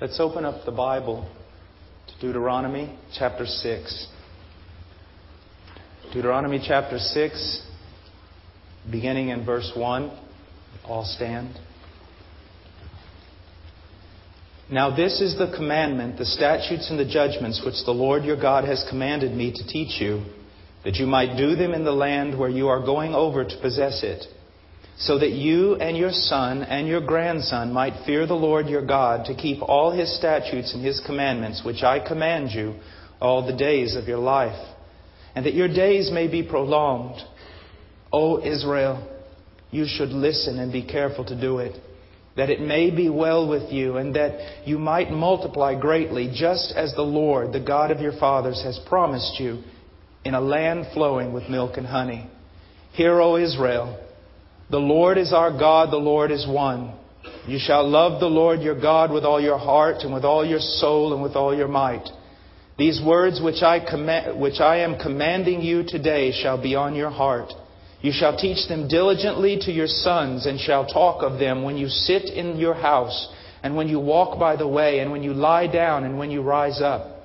Let's open up the Bible to Deuteronomy chapter 6. Deuteronomy chapter 6, beginning in verse 1. All stand. Now, this is the commandment, the statutes, and the judgments which the Lord your God has commanded me to teach you, that you might do them in the land where you are going over to possess it so that you and your son and your grandson might fear the Lord your God to keep all his statutes and his commandments, which I command you all the days of your life, and that your days may be prolonged. O Israel, you should listen and be careful to do it, that it may be well with you, and that you might multiply greatly, just as the Lord, the God of your fathers, has promised you, in a land flowing with milk and honey. Hear, O Israel, the Lord is our God, the Lord is one. You shall love the Lord your God with all your heart and with all your soul and with all your might. These words which I, command, which I am commanding you today shall be on your heart. You shall teach them diligently to your sons and shall talk of them when you sit in your house and when you walk by the way and when you lie down and when you rise up.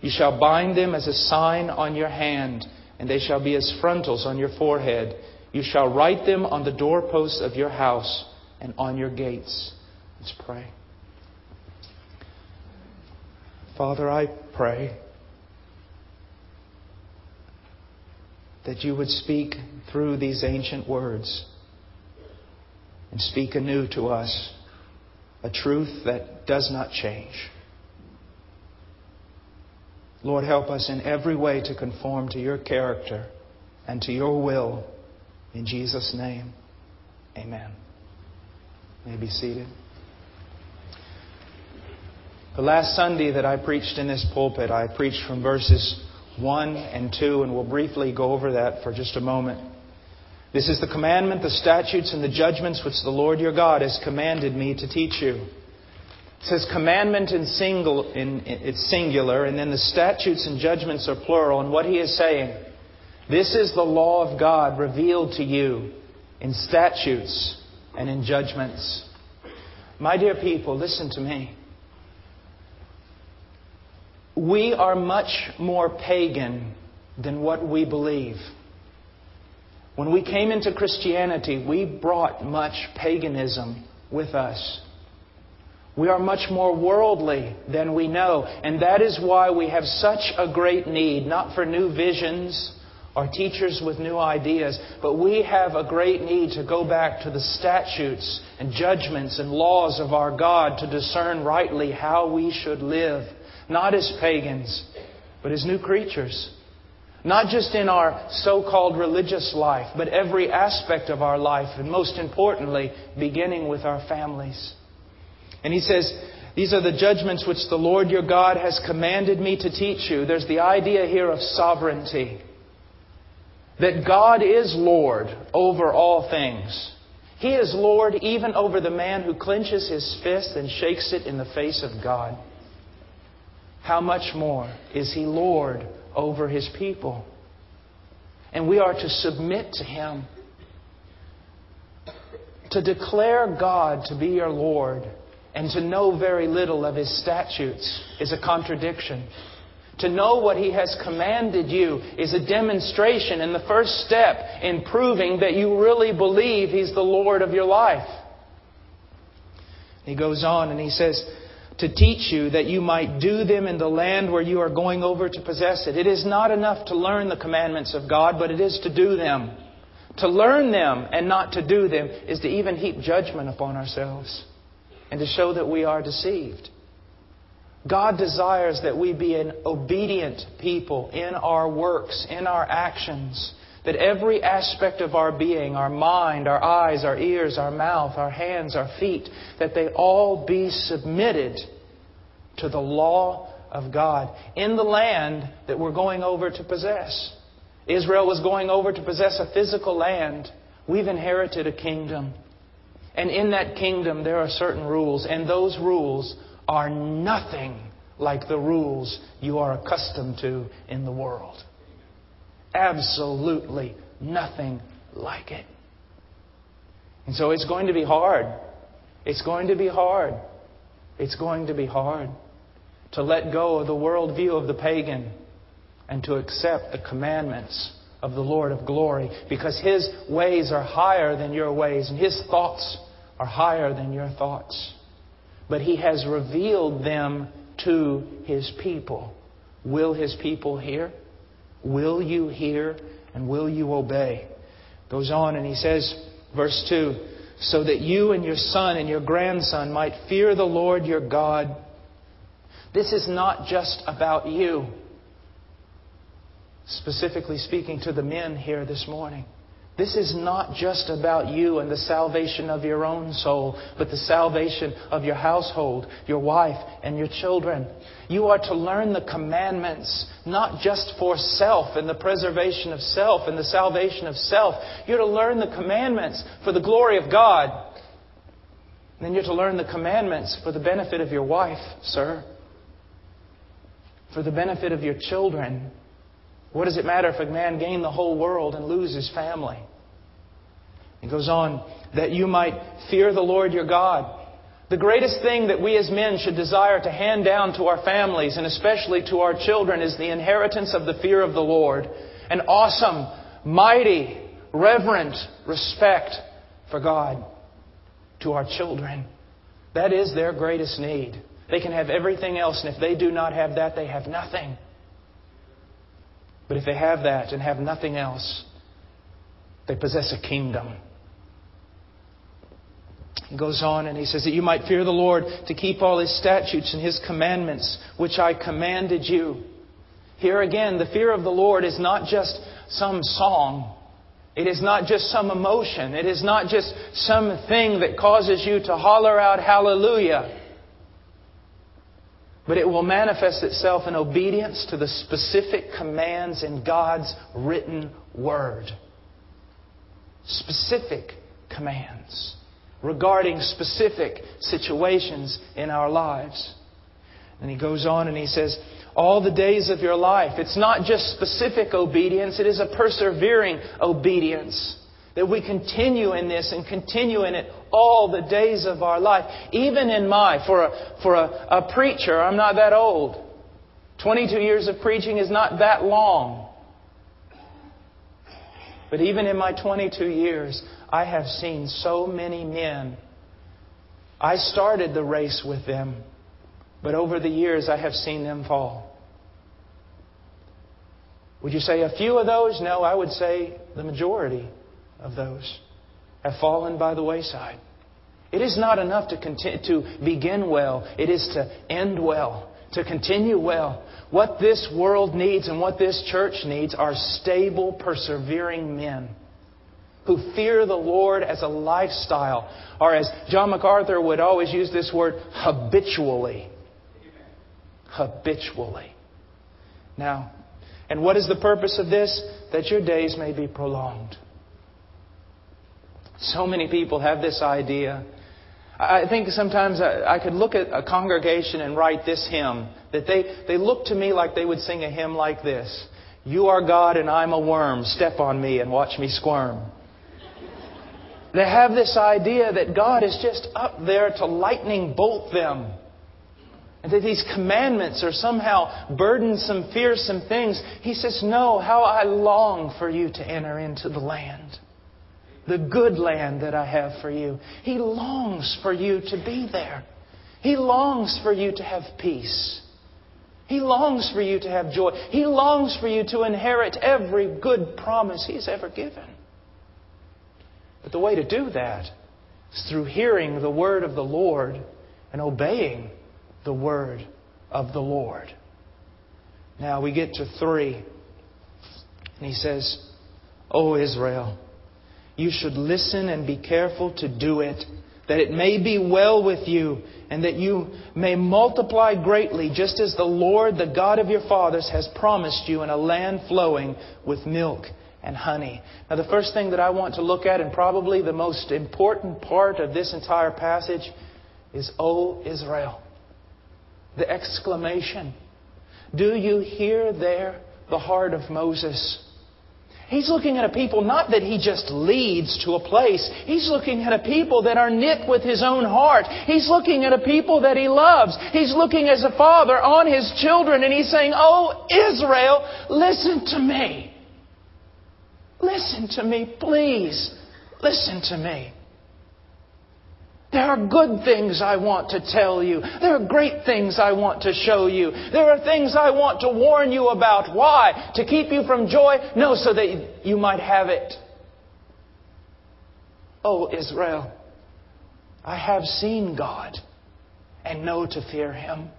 You shall bind them as a sign on your hand and they shall be as frontals on your forehead. You shall write them on the doorposts of your house and on your gates. Let's pray. Father, I pray that you would speak through these ancient words and speak anew to us a truth that does not change. Lord, help us in every way to conform to your character and to your will in Jesus' name, amen. You may be seated. The last Sunday that I preached in this pulpit, I preached from verses 1 and 2, and we'll briefly go over that for just a moment. This is the commandment, the statutes, and the judgments which the Lord your God has commanded me to teach you. It says commandment in single, in, it's singular, and then the statutes and judgments are plural. And what he is saying this is the law of God revealed to you in statutes and in judgments. My dear people, listen to me. We are much more pagan than what we believe. When we came into Christianity, we brought much paganism with us. We are much more worldly than we know, and that is why we have such a great need, not for new visions, or teachers with new ideas, but we have a great need to go back to the statutes and judgments and laws of our God to discern rightly how we should live, not as pagans, but as new creatures. Not just in our so called religious life, but every aspect of our life, and most importantly, beginning with our families. And he says, These are the judgments which the Lord your God has commanded me to teach you. There's the idea here of sovereignty that God is Lord over all things. He is Lord even over the man who clenches his fist and shakes it in the face of God. How much more is He Lord over His people? And we are to submit to Him. To declare God to be your Lord and to know very little of His statutes is a contradiction. To know what He has commanded you is a demonstration and the first step in proving that you really believe He's the Lord of your life. He goes on and he says, to teach you that you might do them in the land where you are going over to possess it. It is not enough to learn the commandments of God, but it is to do them. To learn them and not to do them is to even heap judgment upon ourselves and to show that we are deceived. God desires that we be an obedient people in our works, in our actions. That every aspect of our being, our mind, our eyes, our ears, our mouth, our hands, our feet, that they all be submitted to the law of God in the land that we're going over to possess. Israel was going over to possess a physical land. We've inherited a kingdom. And in that kingdom, there are certain rules, and those rules are nothing like the rules you are accustomed to in the world. Absolutely nothing like it. And so it's going to be hard. It's going to be hard. It's going to be hard to let go of the worldview of the pagan and to accept the commandments of the Lord of glory because His ways are higher than your ways and His thoughts are higher than your thoughts. But He has revealed them to His people. Will His people hear? Will you hear and will you obey? Goes on and He says, verse 2 so that you and your son and your grandson might fear the Lord your God. This is not just about you. Specifically speaking to the men here this morning. This is not just about you and the salvation of your own soul, but the salvation of your household, your wife, and your children. You are to learn the commandments, not just for self and the preservation of self and the salvation of self. You're to learn the commandments for the glory of God. And then you're to learn the commandments for the benefit of your wife, sir, for the benefit of your children what does it matter if a man gain the whole world and lose his family? It goes on, that you might fear the Lord your God. The greatest thing that we as men should desire to hand down to our families and especially to our children is the inheritance of the fear of the Lord. An awesome, mighty, reverent respect for God to our children. That is their greatest need. They can have everything else, and if they do not have that, they have nothing. But if they have that and have nothing else, they possess a kingdom. He goes on and he says that you might fear the Lord to keep all his statutes and his commandments, which I commanded you. Here again, the fear of the Lord is not just some song. It is not just some emotion. It is not just something that causes you to holler out hallelujah but it will manifest itself in obedience to the specific commands in God's written word. Specific commands regarding specific situations in our lives. And he goes on and he says, all the days of your life. It's not just specific obedience, it is a persevering obedience. That we continue in this and continue in it all the days of our life. Even in my, for a, for a, a preacher, I'm not that old. 22 years of preaching is not that long. But even in my 22 years, I have seen so many men. I started the race with them, but over the years I have seen them fall. Would you say a few of those? No, I would say the majority of those have fallen by the wayside. It is not enough to, to begin well, it is to end well, to continue well. What this world needs and what this church needs are stable, persevering men who fear the Lord as a lifestyle, or as John MacArthur would always use this word, habitually. Habitually. Now, and what is the purpose of this? That your days may be prolonged. So many people have this idea. I think sometimes I, could look at a congregation and write this hymn that they, they look to me like they would sing a hymn like this You are God and I'm a worm. Step on me and watch me squirm. They have this idea that God is just up there to lightning bolt them. And that these commandments are somehow burdensome, fearsome things. He says, No, how I long for you to enter into the land the good land that I have for you. He longs for you to be there. He longs for you to have peace. He longs for you to have joy. He longs for you to inherit every good promise He's ever given. But the way to do that is through hearing the word of the Lord and obeying the word of the Lord. Now we get to three. And he says, O Israel, you should listen and be careful to do it, that it may be well with you, and that you may multiply greatly, just as the Lord, the God of your fathers, has promised you in a land flowing with milk and honey. Now, the first thing that I want to look at, and probably the most important part of this entire passage, is, O Israel. The exclamation. Do you hear there the heart of Moses? He's looking at a people not that he just leads to a place. He's looking at a people that are knit with his own heart. He's looking at a people that he loves. He's looking as a father on his children and he's saying, Oh, Israel, listen to me. Listen to me, please. Listen to me. There are good things I want to tell you. There are great things I want to show you. There are things I want to warn you about. Why? To keep you from joy? No, so that you might have it. Oh, Israel, I have seen God and know to fear Him.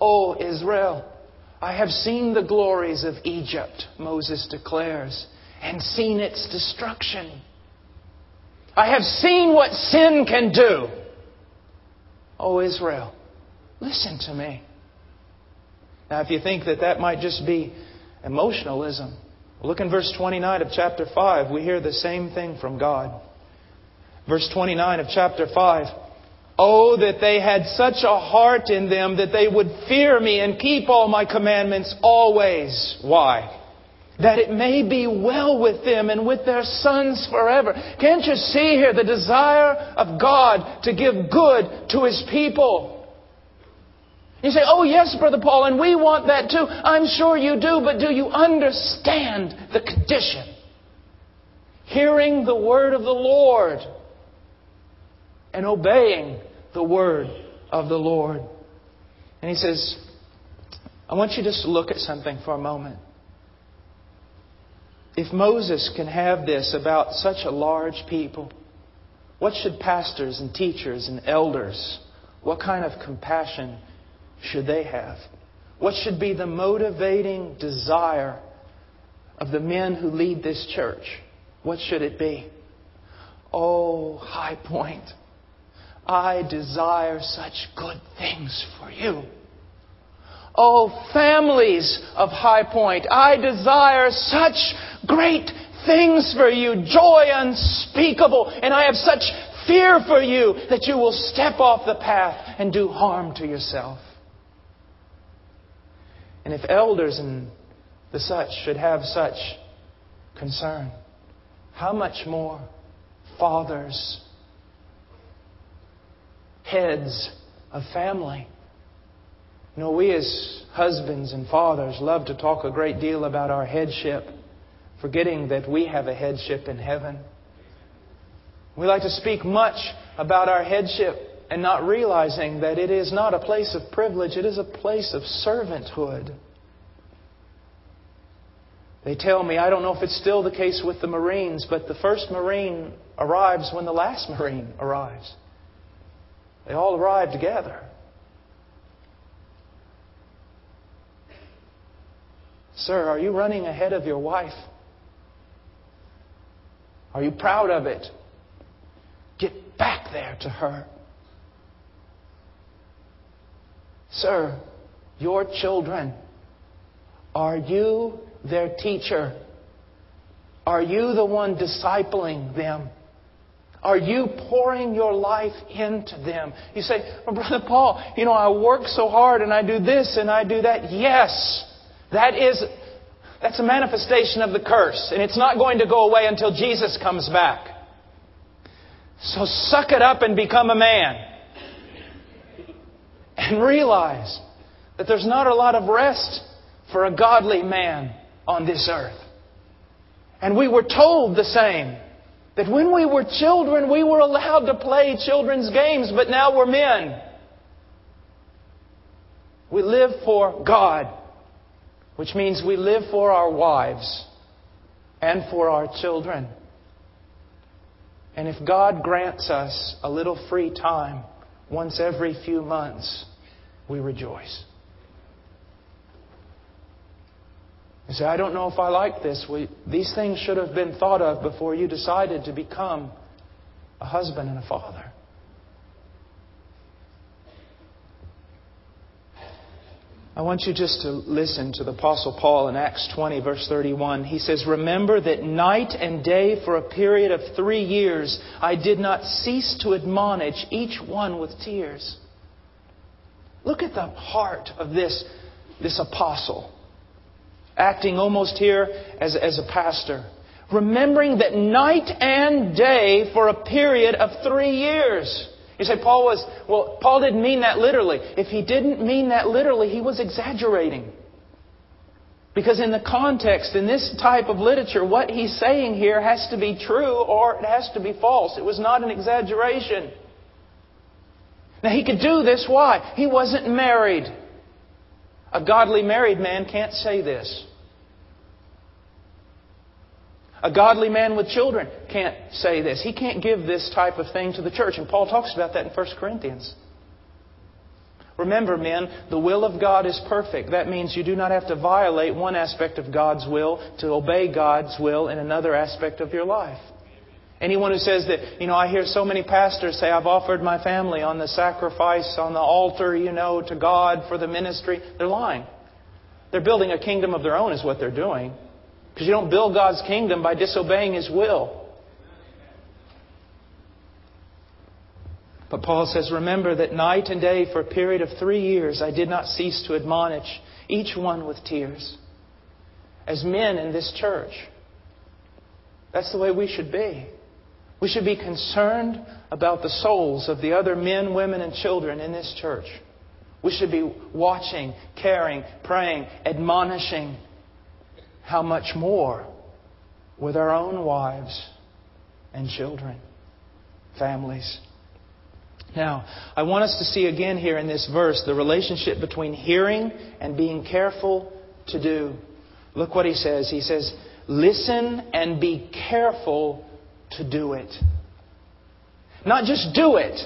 Oh, Israel, I have seen the glories of Egypt, Moses declares, and seen its destruction. I have seen what sin can do. Oh, Israel, listen to me. Now, if you think that that might just be emotionalism, look in verse 29 of chapter 5. We hear the same thing from God. Verse 29 of chapter 5. Oh, that they had such a heart in them that they would fear me and keep all my commandments always. Why? That it may be well with them and with their sons forever. Can't you see here the desire of God to give good to His people? You say, oh yes, Brother Paul, and we want that too. I'm sure you do, but do you understand the condition? Hearing the word of the Lord and obeying the word of the Lord. And he says, I want you just to look at something for a moment. If Moses can have this about such a large people, what should pastors and teachers and elders, what kind of compassion should they have? What should be the motivating desire of the men who lead this church? What should it be? Oh, High Point, I desire such good things for you. Oh, families of High Point, I desire such great things for you, joy unspeakable, and I have such fear for you that you will step off the path and do harm to yourself. And if elders and the such should have such concern, how much more fathers, heads of family, you know, we as husbands and fathers love to talk a great deal about our headship, forgetting that we have a headship in heaven. We like to speak much about our headship and not realizing that it is not a place of privilege, it is a place of servanthood. They tell me, I don't know if it's still the case with the Marines, but the first Marine arrives when the last Marine arrives. They all arrive together. Sir, are you running ahead of your wife? Are you proud of it? Get back there to her. Sir, your children, are you their teacher? Are you the one discipling them? Are you pouring your life into them? You say, Brother Paul, you know, I work so hard and I do this and I do that. Yes. That is, that's a manifestation of the curse, and it's not going to go away until Jesus comes back. So suck it up and become a man. And realize that there's not a lot of rest for a godly man on this earth. And we were told the same. That when we were children, we were allowed to play children's games, but now we're men. We live for God which means we live for our wives and for our children. And if God grants us a little free time once every few months, we rejoice. You say, I don't know if I like this. We, these things should have been thought of before you decided to become a husband and a father. I want you just to listen to the Apostle Paul in Acts 20, verse 31. He says, Remember that night and day for a period of three years I did not cease to admonish each one with tears. Look at the heart of this, this apostle. acting almost here as, as a pastor. Remembering that night and day for a period of three years. You say, Paul was, well, Paul didn't mean that literally. If he didn't mean that literally, he was exaggerating. Because in the context, in this type of literature, what he's saying here has to be true or it has to be false. It was not an exaggeration. Now he could do this. Why? He wasn't married. A godly married man can't say this. A godly man with children can't say this. He can't give this type of thing to the church. And Paul talks about that in 1 Corinthians. Remember, men, the will of God is perfect. That means you do not have to violate one aspect of God's will to obey God's will in another aspect of your life. Anyone who says that, you know, I hear so many pastors say, I've offered my family on the sacrifice, on the altar, you know, to God for the ministry, they're lying. They're building a kingdom of their own, is what they're doing. Because you don't build God's kingdom by disobeying His will. But Paul says, Remember that night and day for a period of three years I did not cease to admonish each one with tears. As men in this church, that's the way we should be. We should be concerned about the souls of the other men, women, and children in this church. We should be watching, caring, praying, admonishing. How much more with our own wives and children, families. Now, I want us to see again here in this verse the relationship between hearing and being careful to do. Look what he says. He says, Listen and be careful to do it. Not just do it,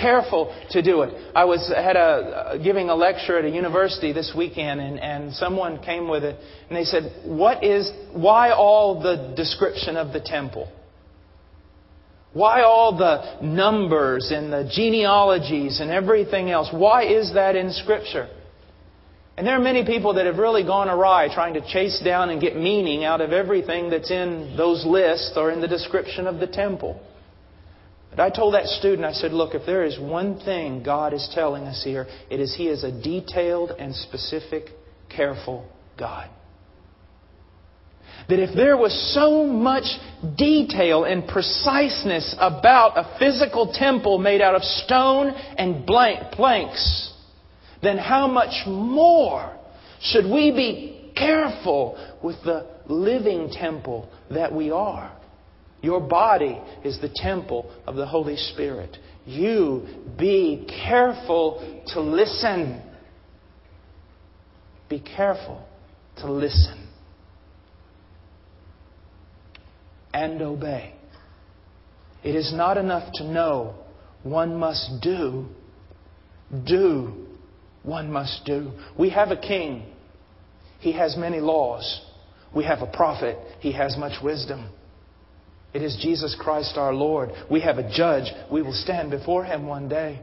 careful to do it. I was had a giving a lecture at a university this weekend, and, and someone came with it, and they said, "What is why all the description of the temple?" Why all the numbers and the genealogies and everything else? Why is that in Scripture? And there are many people that have really gone awry trying to chase down and get meaning out of everything that's in those lists or in the description of the temple. But I told that student, I said, look, if there is one thing God is telling us here, it is He is a detailed and specific, careful God that if there was so much detail and preciseness about a physical temple made out of stone and blank planks, then how much more should we be careful with the living temple that we are? Your body is the temple of the Holy Spirit. You be careful to listen. Be careful to listen. and obey. It is not enough to know. One must do. Do. One must do. We have a king. He has many laws. We have a prophet. He has much wisdom. It is Jesus Christ our Lord. We have a judge. We will stand before him one day.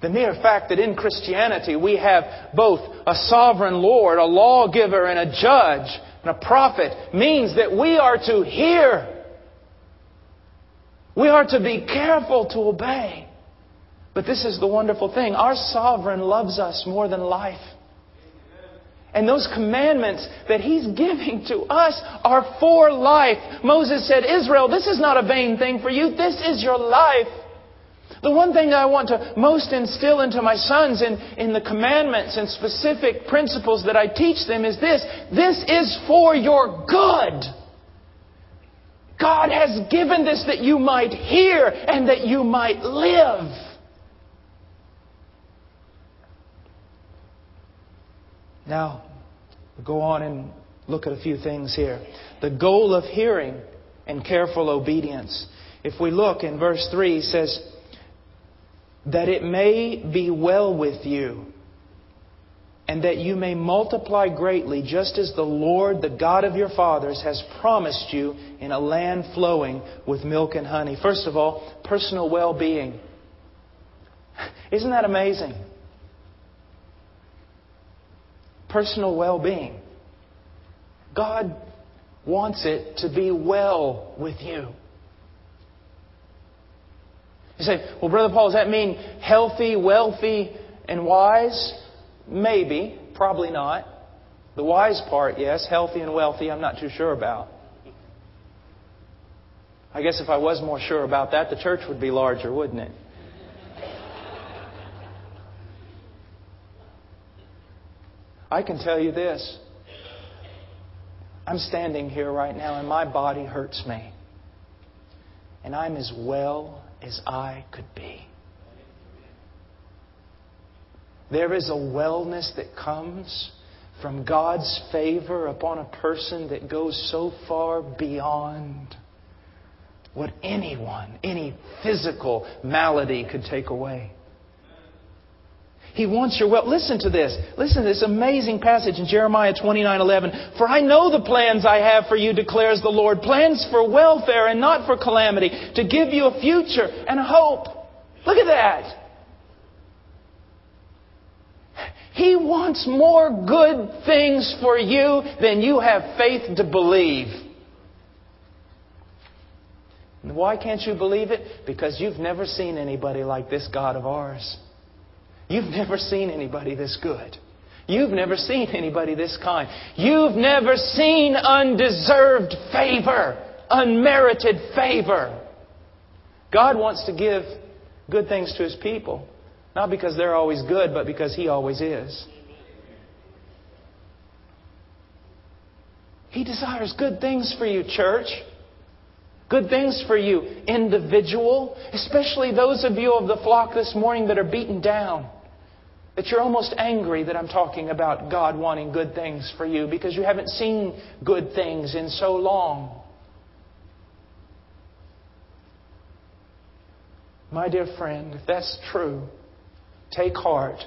The mere fact that in Christianity we have both a sovereign Lord, a lawgiver, and a judge and a prophet means that we are to hear. We are to be careful to obey. But this is the wonderful thing. Our sovereign loves us more than life. And those commandments that He's giving to us are for life. Moses said, Israel, this is not a vain thing for you. This is your life. The one thing I want to most instill into my sons in, in the commandments and specific principles that I teach them is this. This is for your good. God has given this that you might hear and that you might live. Now, we'll go on and look at a few things here. The goal of hearing and careful obedience. If we look in verse 3, he says, that it may be well with you, and that you may multiply greatly, just as the Lord, the God of your fathers, has promised you in a land flowing with milk and honey. First of all, personal well being. Isn't that amazing? Personal well being. God wants it to be well with you. You say, well, Brother Paul, does that mean healthy, wealthy, and wise? Maybe, probably not. The wise part, yes. Healthy and wealthy, I'm not too sure about. I guess if I was more sure about that, the church would be larger, wouldn't it? I can tell you this. I'm standing here right now and my body hurts me. And I'm as well as I could be. There is a wellness that comes from God's favor upon a person that goes so far beyond what anyone, any physical malady could take away. He wants your well. Listen to this. Listen to this amazing passage in Jeremiah 29:11. For I know the plans I have for you, declares the Lord, plans for welfare and not for calamity, to give you a future and a hope. Look at that. He wants more good things for you than you have faith to believe. And why can't you believe it? Because you've never seen anybody like this God of ours. You've never seen anybody this good. You've never seen anybody this kind. You've never seen undeserved favor, unmerited favor. God wants to give good things to His people, not because they're always good, but because He always is. He desires good things for you, church. Good things for you, individual, especially those of you of the flock this morning that are beaten down. That you're almost angry that I'm talking about God wanting good things for you because you haven't seen good things in so long. My dear friend, if that's true, take heart,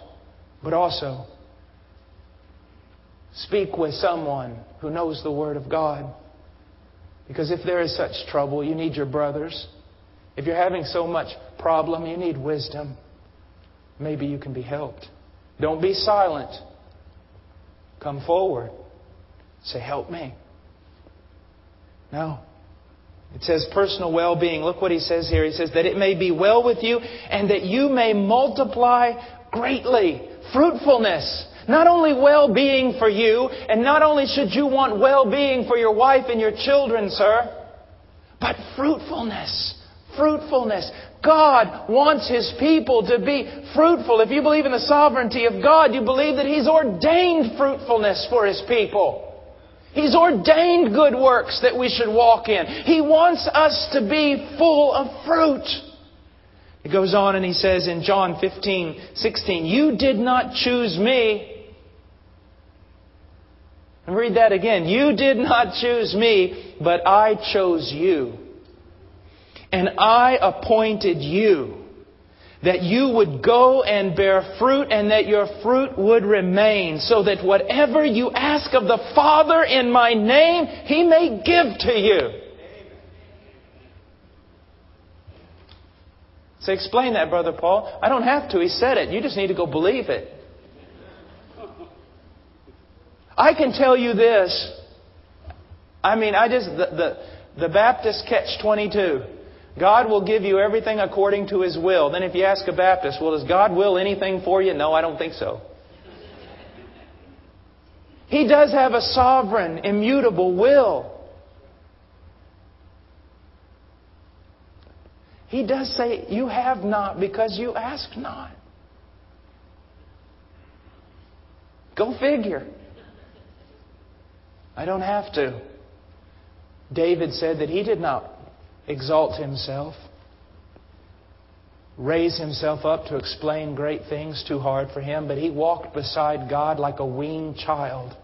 but also speak with someone who knows the Word of God. Because if there is such trouble, you need your brothers. If you're having so much problem, you need wisdom. Maybe you can be helped. Don't be silent. Come forward. Say, Help me. No. It says personal well being. Look what he says here. He says, That it may be well with you and that you may multiply greatly. Fruitfulness. Not only well being for you, and not only should you want well being for your wife and your children, sir, but fruitfulness. Fruitfulness. God wants His people to be fruitful. If you believe in the sovereignty of God, you believe that He's ordained fruitfulness for His people. He's ordained good works that we should walk in. He wants us to be full of fruit. He goes on and he says in John 15, 16, You did not choose me. And read that again. You did not choose me, but I chose you and I appointed you that you would go and bear fruit and that your fruit would remain so that whatever you ask of the Father in my name, He may give to you. Say, explain that, Brother Paul. I don't have to. He said it. You just need to go believe it. I can tell you this. I mean, I just, the, the, the Baptist catch 22. God will give you everything according to His will. Then if you ask a Baptist, well, does God will anything for you? No, I don't think so. He does have a sovereign, immutable will. He does say, You have not because you ask not. Go figure. I don't have to. David said that he did not exalt himself, raise himself up to explain great things too hard for him, but he walked beside God like a weaned child.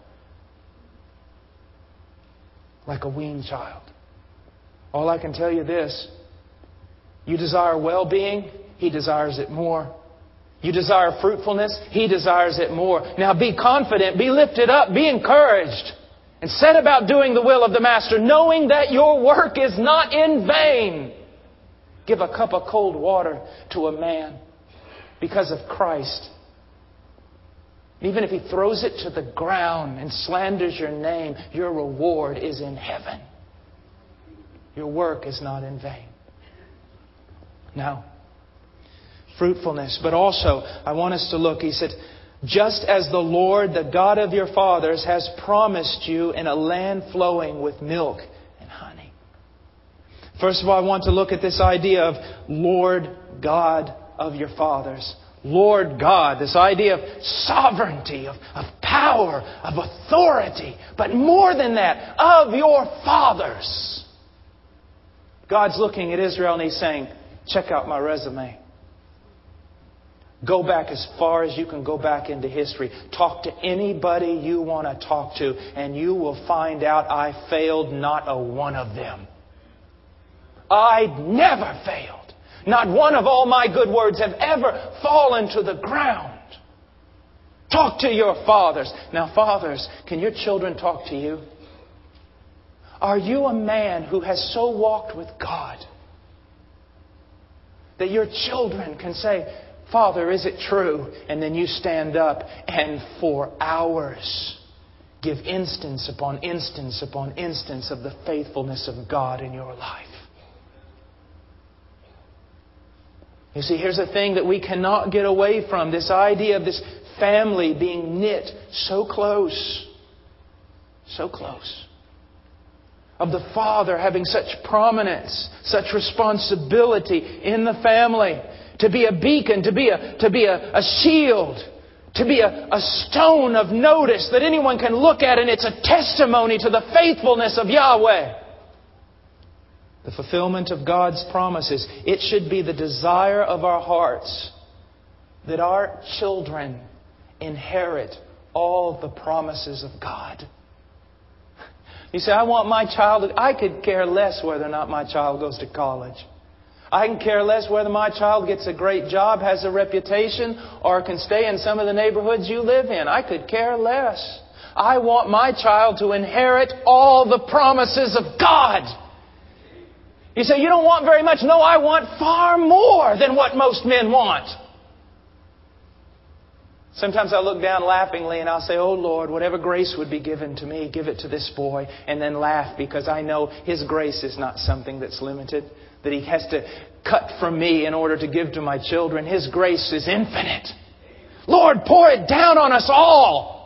Like a weaned child. All I can tell you this you desire well being, he desires it more. You desire fruitfulness, he desires it more. Now be confident, be lifted up, be encouraged and set about doing the will of the Master, knowing that your work is not in vain. Give a cup of cold water to a man because of Christ. Even if he throws it to the ground and slanders your name, your reward is in heaven. Your work is not in vain. Now, fruitfulness, but also I want us to look, he said, just as the Lord, the God of your fathers, has promised you in a land flowing with milk and honey. First of all, I want to look at this idea of Lord God of your fathers. Lord God, this idea of sovereignty, of, of power, of authority, but more than that, of your fathers. God's looking at Israel and He's saying, check out my resume. Go back as far as you can go back into history. Talk to anybody you want to talk to, and you will find out I failed not a one of them. I never failed. Not one of all my good words have ever fallen to the ground. Talk to your fathers. Now, fathers, can your children talk to you? Are you a man who has so walked with God that your children can say, Father, is it true? And then you stand up and for hours give instance upon instance upon instance of the faithfulness of God in your life. You see, here's a thing that we cannot get away from this idea of this family being knit so close. So close. Of the father having such prominence, such responsibility in the family to be a beacon, to be a, to be a, a shield, to be a, a stone of notice that anyone can look at, and it's a testimony to the faithfulness of Yahweh. The fulfillment of God's promises. It should be the desire of our hearts that our children inherit all the promises of God. You say, I want my child, I could care less whether or not my child goes to college. I can care less whether my child gets a great job, has a reputation, or can stay in some of the neighborhoods you live in. I could care less. I want my child to inherit all the promises of God. You say, You don't want very much. No, I want far more than what most men want. Sometimes I look down laughingly and I'll say, Oh Lord, whatever grace would be given to me, give it to this boy, and then laugh because I know His grace is not something that's limited that He has to cut from me in order to give to my children. His grace is infinite. Lord, pour it down on us all.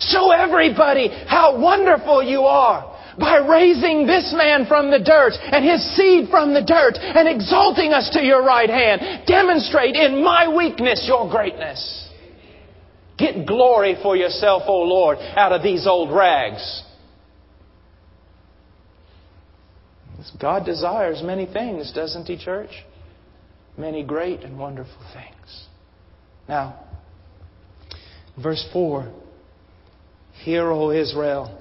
Show everybody how wonderful you are by raising this man from the dirt and his seed from the dirt and exalting us to your right hand. Demonstrate in my weakness your greatness. Get glory for yourself, O Lord, out of these old rags. God desires many things, doesn't He, church? Many great and wonderful things. Now, verse 4 Hear, O Israel,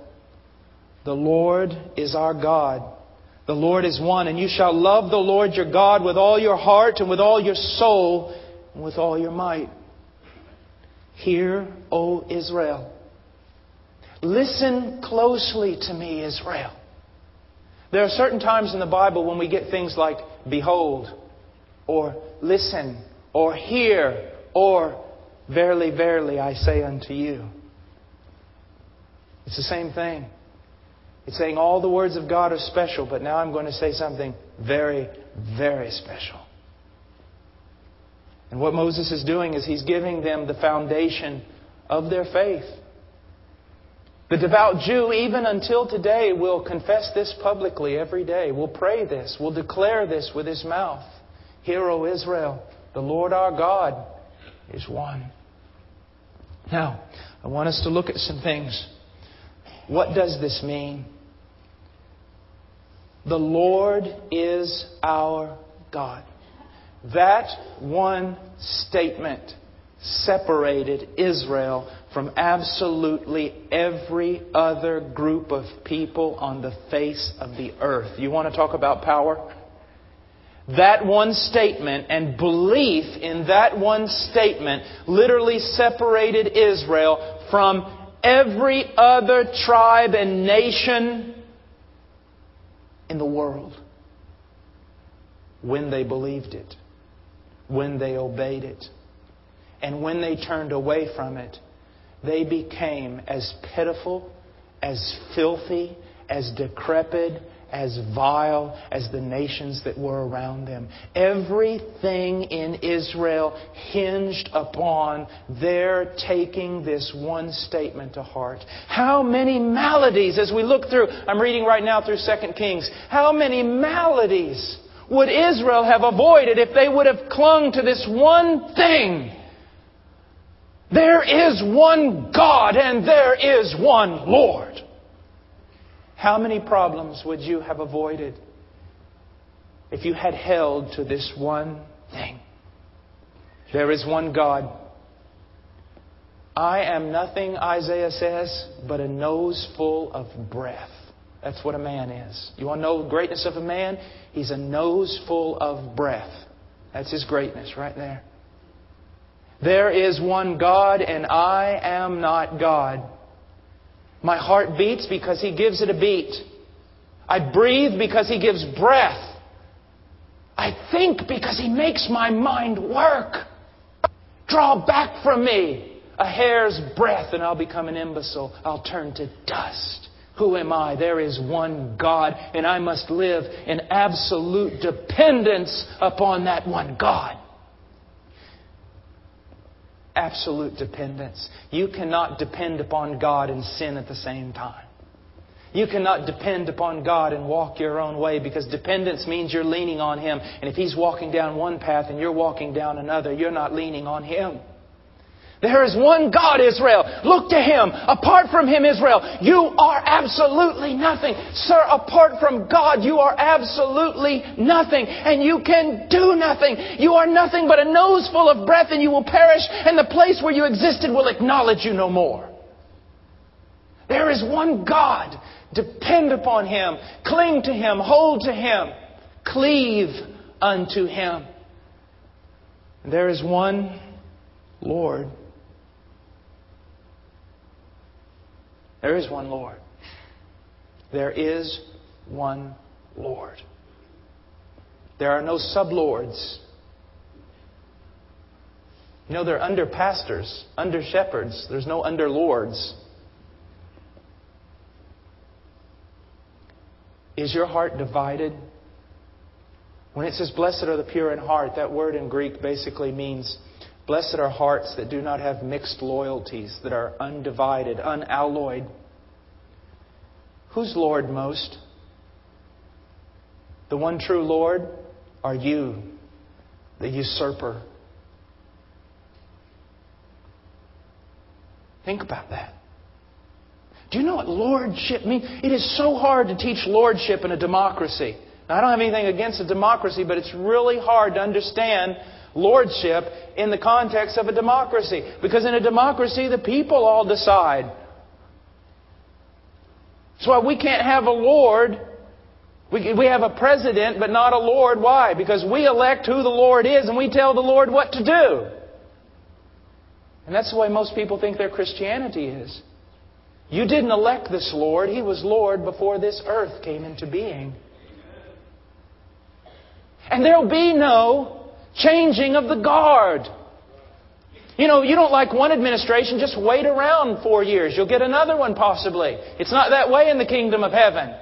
the Lord is our God. The Lord is one, and you shall love the Lord your God with all your heart and with all your soul and with all your might. Hear, O Israel. Listen closely to me, Israel. There are certain times in the Bible when we get things like behold, or listen, or hear, or verily, verily, I say unto you. It's the same thing. It's saying all the words of God are special, but now I'm going to say something very, very special. And what Moses is doing is he's giving them the foundation of their faith. The devout Jew, even until today, will confess this publicly every day, will pray this, will declare this with his mouth. Hear, O Israel, the Lord our God is one. Now, I want us to look at some things. What does this mean? The Lord is our God. That one statement separated Israel from absolutely every other group of people on the face of the earth. You want to talk about power? That one statement and belief in that one statement literally separated Israel from every other tribe and nation in the world when they believed it, when they obeyed it. And when they turned away from it, they became as pitiful, as filthy, as decrepit, as vile as the nations that were around them. Everything in Israel hinged upon their taking this one statement to heart. How many maladies, as we look through, I'm reading right now through 2 Kings, how many maladies would Israel have avoided if they would have clung to this one thing? There is one God and there is one Lord. How many problems would you have avoided if you had held to this one thing? There is one God. I am nothing, Isaiah says, but a nose full of breath. That's what a man is. You want to know the greatness of a man? He's a nose full of breath. That's his greatness right there. There is one God, and I am not God. My heart beats because He gives it a beat. I breathe because He gives breath. I think because He makes my mind work. Draw back from me a hair's breadth and I'll become an imbecile. I'll turn to dust. Who am I? There is one God, and I must live in absolute dependence upon that one God absolute dependence. You cannot depend upon God and sin at the same time. You cannot depend upon God and walk your own way because dependence means you're leaning on Him. And if He's walking down one path and you're walking down another, you're not leaning on Him. There is one God, Israel. Look to Him. Apart from Him, Israel, you are absolutely nothing. Sir, apart from God, you are absolutely nothing. And you can do nothing. You are nothing but a nose full of breath and you will perish and the place where you existed will acknowledge you no more. There is one God. Depend upon Him. Cling to Him. Hold to Him. Cleave unto Him. There is one Lord. There is one Lord. There is one Lord. There are no sublords. You know, they're under pastors, under shepherds. There's no under lords. Is your heart divided? When it says, Blessed are the pure in heart, that word in Greek basically means Blessed are hearts that do not have mixed loyalties, that are undivided, unalloyed. Who's Lord most? The one true Lord are you, the usurper. Think about that. Do you know what lordship means? It is so hard to teach lordship in a democracy. Now, I don't have anything against a democracy, but it's really hard to understand lordship in the context of a democracy. Because in a democracy, the people all decide. That's why we can't have a Lord. We, we have a president, but not a Lord. Why? Because we elect who the Lord is and we tell the Lord what to do. And that's the way most people think their Christianity is. You didn't elect this Lord. He was Lord before this earth came into being. And there'll be no Changing of the guard. You know, you don't like one administration, just wait around four years. You'll get another one possibly. It's not that way in the kingdom of heaven.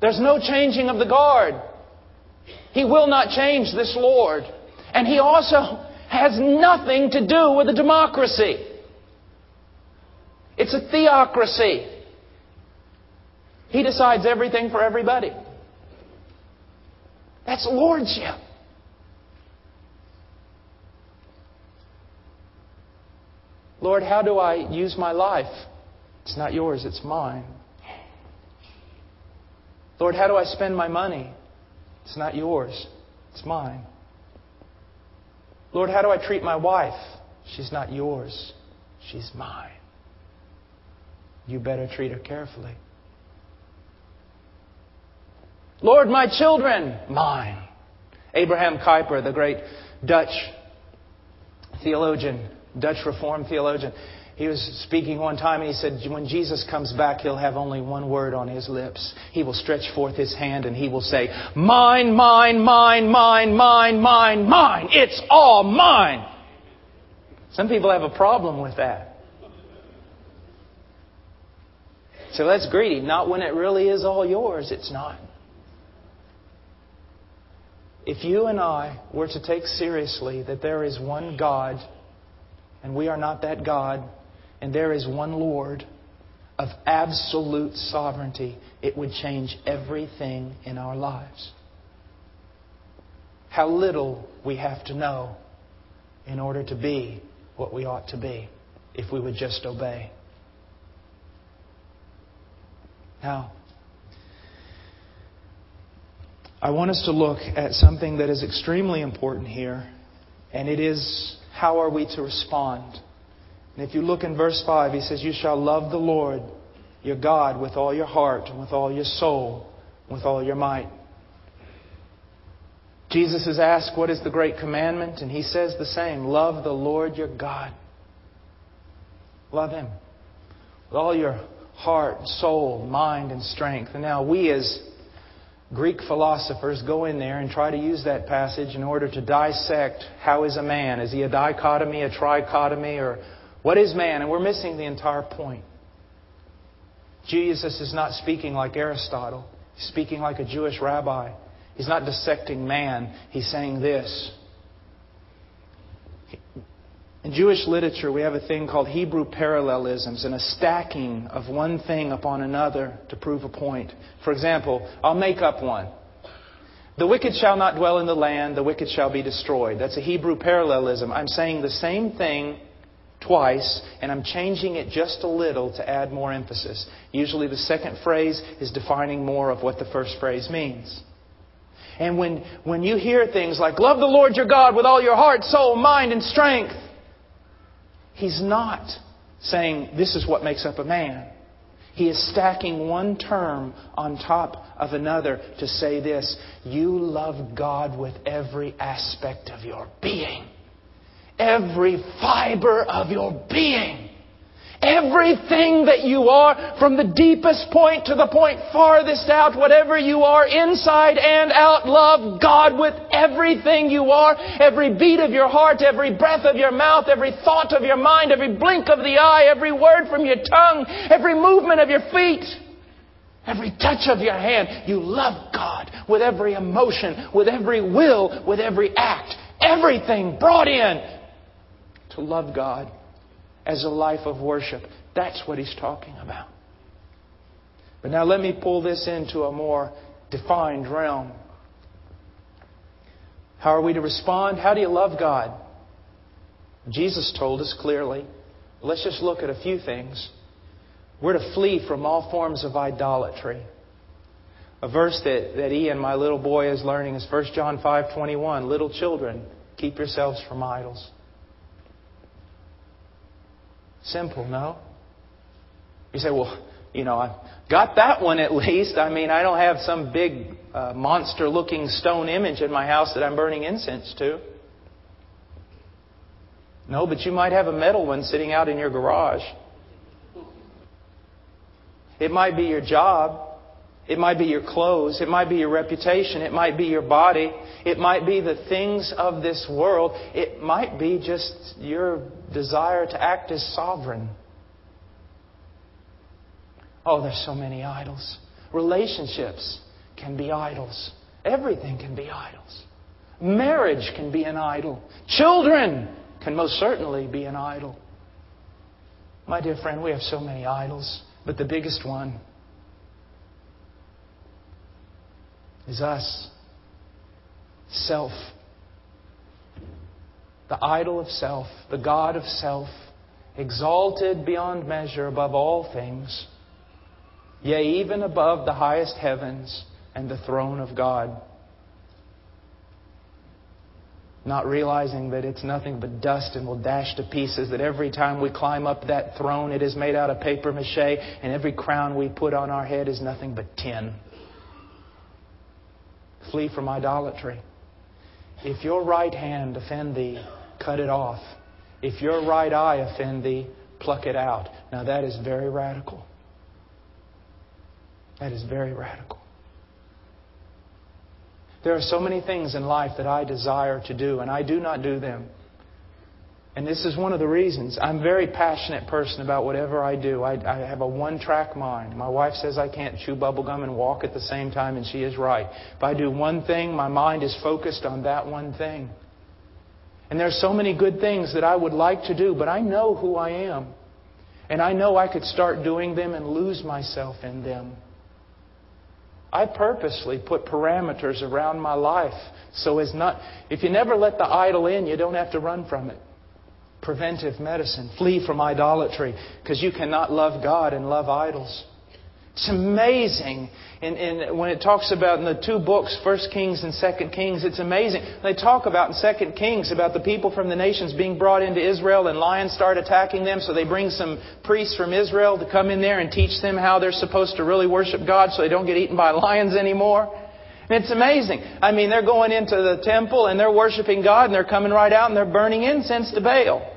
There's no changing of the guard. He will not change this Lord. And He also has nothing to do with a democracy. It's a theocracy. He decides everything for everybody. That's lordship. Lord, how do I use my life? It's not yours, it's mine. Lord, how do I spend my money? It's not yours, it's mine. Lord, how do I treat my wife? She's not yours, she's mine. You better treat her carefully. Lord, my children, mine. Abraham Kuyper, the great Dutch theologian, Dutch Reformed theologian. He was speaking one time and he said, When Jesus comes back, he'll have only one word on his lips. He will stretch forth his hand and he will say, Mine, mine, mine, mine, mine, mine, mine. It's all mine. Some people have a problem with that. So that's greedy. Not when it really is all yours, it's not. If you and I were to take seriously that there is one God, and we are not that God, and there is one Lord of absolute sovereignty, it would change everything in our lives. How little we have to know in order to be what we ought to be if we would just obey. Now, I want us to look at something that is extremely important here, and it is how are we to respond? And if you look in verse 5, he says, You shall love the Lord your God with all your heart, with all your soul, with all your might. Jesus is asked, What is the great commandment? And he says the same love the Lord your God. Love him with all your heart, soul, mind, and strength. And now we, as Greek philosophers go in there and try to use that passage in order to dissect how is a man? Is he a dichotomy, a trichotomy, or what is man? And we're missing the entire point. Jesus is not speaking like Aristotle. He's speaking like a Jewish rabbi. He's not dissecting man. He's saying this. In Jewish literature, we have a thing called Hebrew parallelisms and a stacking of one thing upon another to prove a point. For example, I'll make up one. The wicked shall not dwell in the land, the wicked shall be destroyed. That's a Hebrew parallelism. I'm saying the same thing twice, and I'm changing it just a little to add more emphasis. Usually the second phrase is defining more of what the first phrase means. And when, when you hear things like, love the Lord your God with all your heart, soul, mind, and strength, He's not saying this is what makes up a man. He is stacking one term on top of another to say this You love God with every aspect of your being, every fiber of your being. Everything that you are, from the deepest point to the point farthest out, whatever you are, inside and out, love God with everything you are, every beat of your heart, every breath of your mouth, every thought of your mind, every blink of the eye, every word from your tongue, every movement of your feet, every touch of your hand. You love God with every emotion, with every will, with every act. Everything brought in to love God as a life of worship. That's what he's talking about. But now let me pull this into a more defined realm. How are we to respond? How do you love God? Jesus told us clearly. Let's just look at a few things. We're to flee from all forms of idolatry. A verse that, that Ian, my little boy, is learning is 1 John 5.21. Little children, keep yourselves from idols. Simple, no? You say, well, you know, I got that one at least. I mean, I don't have some big uh, monster looking stone image in my house that I'm burning incense to. No, but you might have a metal one sitting out in your garage. It might be your job. It might be your clothes. It might be your reputation. It might be your body. It might be the things of this world. It might be just your desire to act as sovereign. Oh, there's so many idols. Relationships can be idols. Everything can be idols. Marriage can be an idol. Children can most certainly be an idol. My dear friend, we have so many idols, but the biggest one is us. Self. The idol of self, the God of self, exalted beyond measure above all things, yea, even above the highest heavens and the throne of God. Not realizing that it's nothing but dust and will dash to pieces, that every time we climb up that throne, it is made out of paper mache, and every crown we put on our head is nothing but tin. Flee from idolatry. If your right hand offend thee, cut it off. If your right eye offend thee, pluck it out. Now that is very radical. That is very radical. There are so many things in life that I desire to do, and I do not do them. And this is one of the reasons. I'm a very passionate person about whatever I do. I, I have a one track mind. My wife says I can't chew bubblegum and walk at the same time, and she is right. If I do one thing, my mind is focused on that one thing. And there are so many good things that I would like to do, but I know who I am. And I know I could start doing them and lose myself in them. I purposely put parameters around my life so as not, if you never let the idol in, you don't have to run from it preventive medicine. Flee from idolatry because you cannot love God and love idols. It's amazing. And, and when it talks about in the two books, First Kings and Second Kings, it's amazing. They talk about in Second Kings about the people from the nations being brought into Israel and lions start attacking them. So they bring some priests from Israel to come in there and teach them how they're supposed to really worship God so they don't get eaten by lions anymore. And it's amazing. I mean, they're going into the temple and they're worshiping God and they're coming right out and they're burning incense to Baal.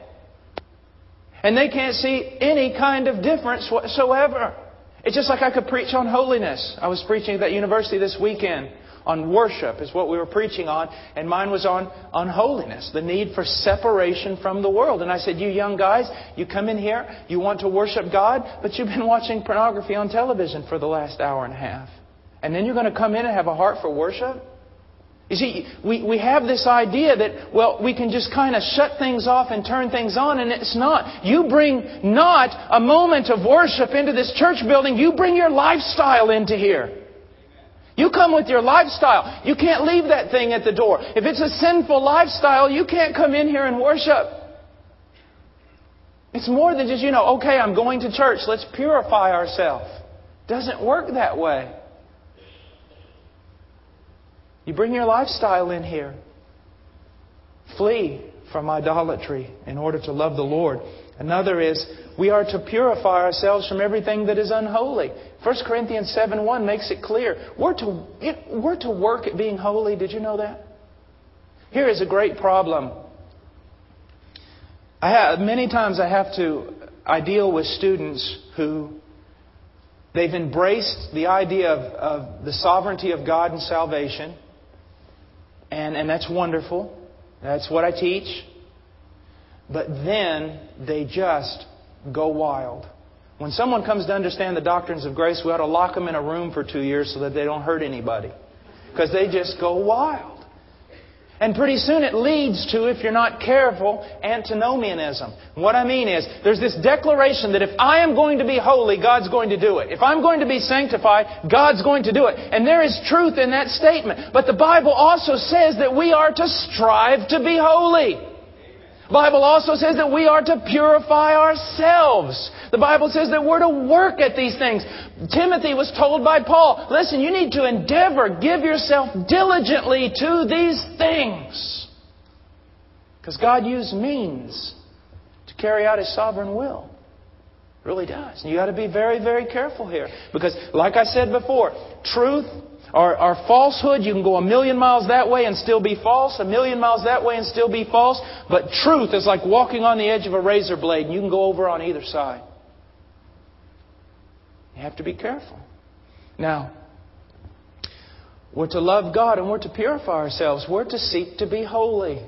And they can't see any kind of difference whatsoever. It's just like I could preach on holiness. I was preaching at that university this weekend on worship is what we were preaching on, and mine was on, on holiness, the need for separation from the world. And I said, You young guys, you come in here, you want to worship God, but you've been watching pornography on television for the last hour and a half. And then you're going to come in and have a heart for worship? You see, we, we have this idea that, well, we can just kind of shut things off and turn things on, and it's not. You bring not a moment of worship into this church building, you bring your lifestyle into here. You come with your lifestyle. You can't leave that thing at the door. If it's a sinful lifestyle, you can't come in here and worship. It's more than just, you know, okay, I'm going to church, let's purify ourselves. Doesn't work that way. You bring your lifestyle in here. Flee from idolatry in order to love the Lord. Another is we are to purify ourselves from everything that is unholy. 1 Corinthians 7 1 makes it clear. We're to, we're to work at being holy. Did you know that? Here is a great problem. I have, many times I have to, I deal with students who they've embraced the idea of, of the sovereignty of God and salvation. And, and that's wonderful. That's what I teach. But then they just go wild. When someone comes to understand the doctrines of grace, we ought to lock them in a room for two years so that they don't hurt anybody. Because they just go wild. And pretty soon it leads to, if you're not careful, antinomianism. What I mean is, there's this declaration that if I am going to be holy, God's going to do it. If I'm going to be sanctified, God's going to do it. And there is truth in that statement. But the Bible also says that we are to strive to be holy. Bible also says that we are to purify ourselves. The Bible says that we're to work at these things. Timothy was told by Paul, listen, you need to endeavor, give yourself diligently to these things. Because God used means to carry out His sovereign will. Really does. And you got to be very, very careful here. Because, like I said before, truth or falsehood, you can go a million miles that way and still be false, a million miles that way and still be false. But truth is like walking on the edge of a razor blade, and you can go over on either side. You have to be careful. Now, we're to love God and we're to purify ourselves. We're to seek to be holy.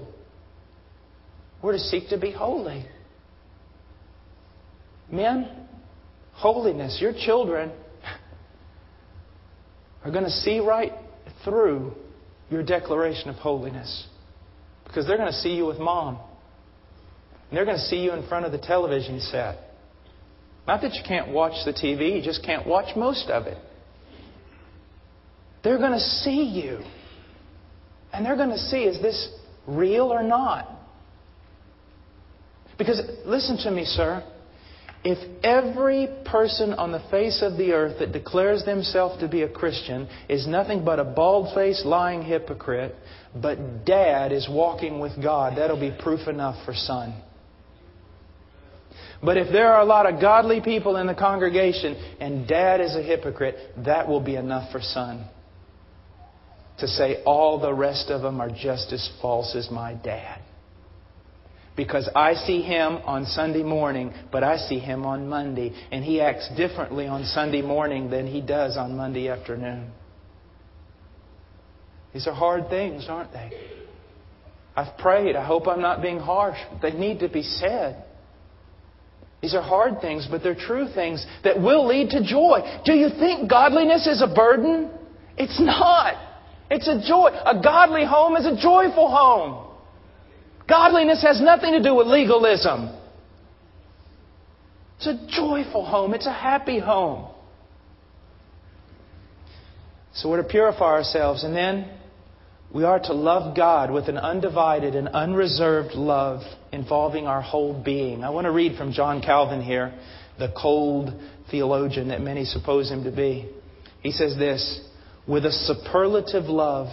We're to seek to be holy. Men, holiness. Your children are going to see right through your declaration of holiness. Because they're going to see you with mom. And they're going to see you in front of the television set. Not that you can't watch the TV, you just can't watch most of it. They're going to see you. And they're going to see is this real or not? Because, listen to me, sir. If every person on the face of the earth that declares themselves to be a Christian is nothing but a bald faced, lying hypocrite, but dad is walking with God, that'll be proof enough for son. But if there are a lot of godly people in the congregation and dad is a hypocrite, that will be enough for son. To say all the rest of them are just as false as my dad because I see him on Sunday morning, but I see him on Monday, and he acts differently on Sunday morning than he does on Monday afternoon. These are hard things, aren't they? I've prayed. I hope I'm not being harsh. They need to be said. These are hard things, but they're true things that will lead to joy. Do you think godliness is a burden? It's not. It's a joy. A godly home is a joyful home. Godliness has nothing to do with legalism. It's a joyful home. It's a happy home. So we're to purify ourselves, and then we are to love God with an undivided and unreserved love involving our whole being. I want to read from John Calvin here, the cold theologian that many suppose him to be. He says this with a superlative love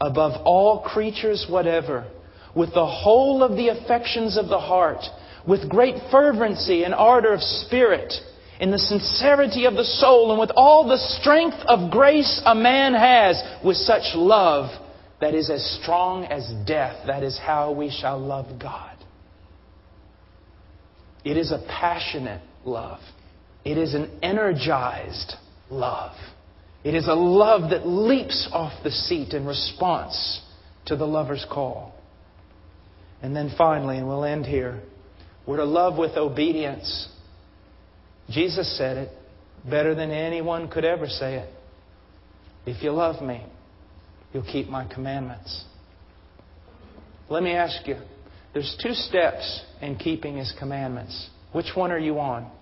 above all creatures whatever, with the whole of the affections of the heart, with great fervency and ardor of spirit, in the sincerity of the soul, and with all the strength of grace a man has, with such love that is as strong as death. That is how we shall love God. It is a passionate love. It is an energized love. It is a love that leaps off the seat in response to the lover's call. And then finally, and we'll end here, we're to love with obedience. Jesus said it better than anyone could ever say it. If you love me, you'll keep my commandments. Let me ask you there's two steps in keeping his commandments. Which one are you on?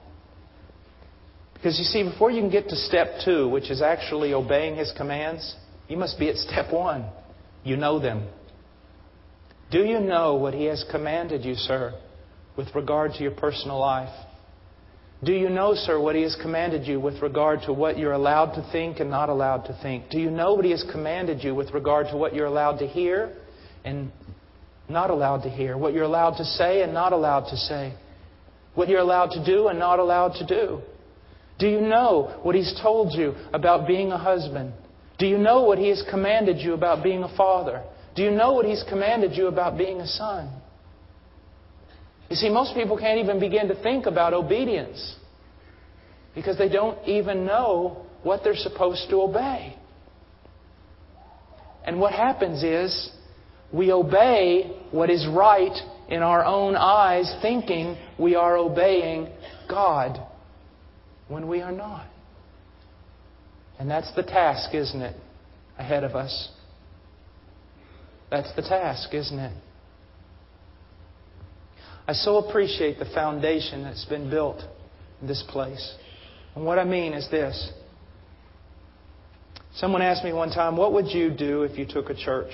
Because you see, before you can get to step two, which is actually obeying His commands, you must be at step one. You know them. Do you know what He has commanded you, sir, with regard to your personal life? Do you know, sir, what He has commanded you with regard to what you're allowed to think and not allowed to think? Do you know what He has commanded you with regard to what you're allowed to hear and not allowed to hear? What you're allowed to say and not allowed to say? What you're allowed to do and not allowed to do? Do you know what He's told you about being a husband? Do you know what He has commanded you about being a father? Do you know what He's commanded you about being a son? You see, most people can't even begin to think about obedience because they don't even know what they're supposed to obey. And what happens is we obey what is right in our own eyes, thinking we are obeying God when we are not. And that's the task, isn't it, ahead of us? That's the task, isn't it? I so appreciate the foundation that's been built in this place. And what I mean is this. Someone asked me one time, What would you do if you took a church?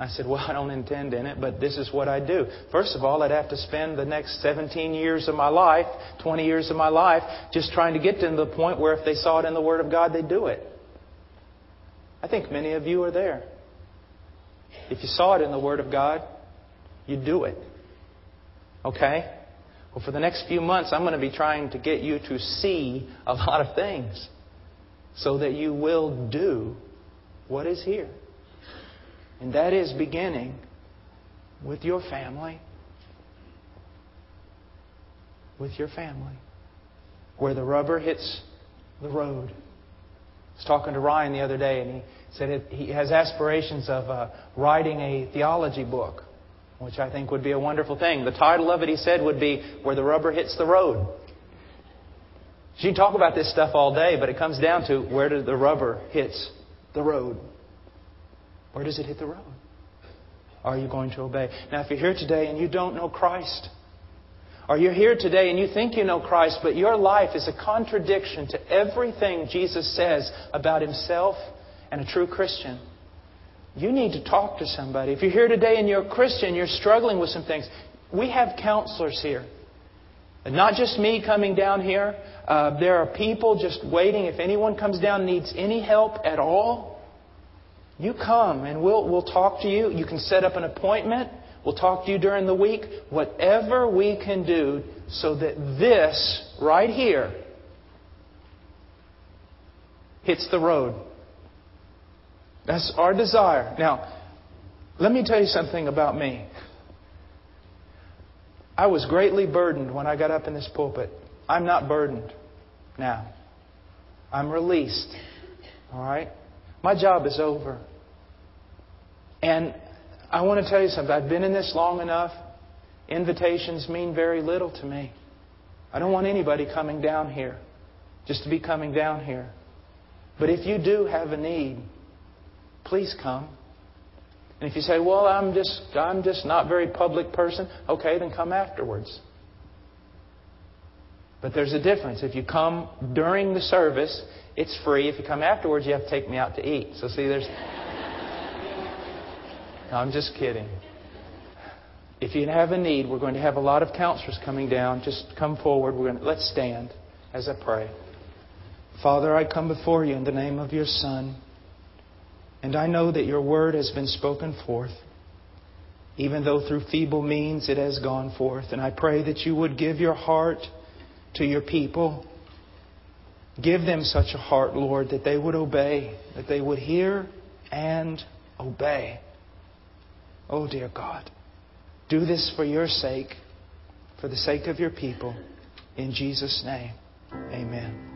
I said, Well, I don't intend in it, but this is what I'd do. First of all, I'd have to spend the next 17 years of my life, 20 years of my life, just trying to get to the point where if they saw it in the Word of God, they'd do it. I think many of you are there. If you saw it in the Word of God, you'd do it. Okay? Well, for the next few months, I'm going to be trying to get you to see a lot of things so that you will do what is here. And that is beginning with your family. With your family. Where the rubber hits the road. I was talking to Ryan the other day, and he said he has aspirations of uh, writing a theology book, which I think would be a wonderful thing. The title of it, he said, would be Where the Rubber Hits the Road. You talk about this stuff all day, but it comes down to where the rubber hits the road. Where does it hit the road? Are you going to obey? Now, if you're here today and you don't know Christ, or you're here today and you think you know Christ, but your life is a contradiction to everything Jesus says about himself and a true Christian, you need to talk to somebody. If you're here today and you're a Christian, you're struggling with some things, we have counselors here. And not just me coming down here. Uh, there are people just waiting. If anyone comes down needs any help at all, you come and we'll, we'll talk to you. You can set up an appointment. We'll talk to you during the week. Whatever we can do so that this right here hits the road. That's our desire. Now, let me tell you something about me. I was greatly burdened when I got up in this pulpit. I'm not burdened now. I'm released. All right? My job is over. And I want to tell you something. I've been in this long enough. Invitations mean very little to me. I don't want anybody coming down here just to be coming down here. But if you do have a need, please come. And if you say, "Well, I'm just I'm just not very public person," okay, then come afterwards. But there's a difference. If you come during the service, it's free. If you come afterwards, you have to take me out to eat. So see, there's. No, I'm just kidding. If you have a need, we're going to have a lot of counselors coming down. Just come forward. We're going to, let's stand as I pray. Father, I come before you in the name of your Son. And I know that your word has been spoken forth, even though through feeble means it has gone forth. And I pray that you would give your heart to your people. Give them such a heart, Lord, that they would obey, that they would hear and obey. Oh, dear God, do this for your sake, for the sake of your people. In Jesus' name, amen.